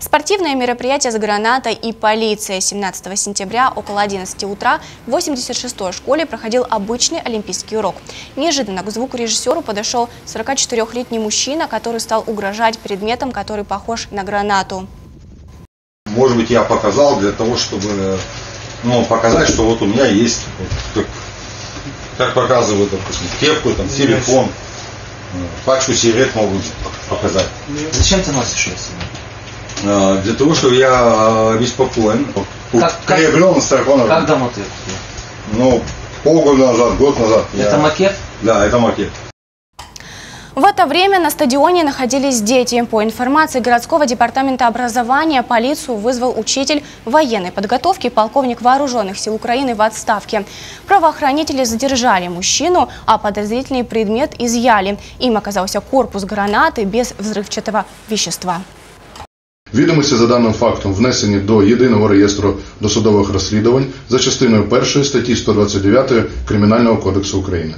Спортивное мероприятие с гранатой и полицией. 17 сентября около 11 утра в 86-й школе проходил обычный олимпийский урок. Неожиданно к звукорежиссеру подошел 44-летний мужчина, который стал угрожать предметом, который похож на гранату. Может быть, я показал для того, чтобы ну, показать, что вот у меня есть, вот, как, как показывают, допустим, кепку, там, телефон, пачку сигарет могут показать. Зачем ты носишь ее? А, Для того, чтобы я а, обеспокоен, Как- приобрел с телефона, Как давно ты ну, полгода назад, год назад. Это я- макет? Да, это макет. В это время на стадионе находились дети. По информации городского департамента образования, полицию вызвал учитель военной подготовки, полковник вооруженных сил Украины в отставке. Правоохранители задержали мужчину, а подозрительный предмет изъяли. Им оказался корпус гранаты без взрывчатого вещества. Відомості за даним фактом внесені до єдиного реєстру досудових розслідувань за частиною 1 статті 129 Кримінального кодексу України.